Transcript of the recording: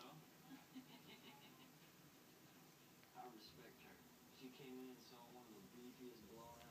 I respect her. She came in and saw one of the beefiest blowouts.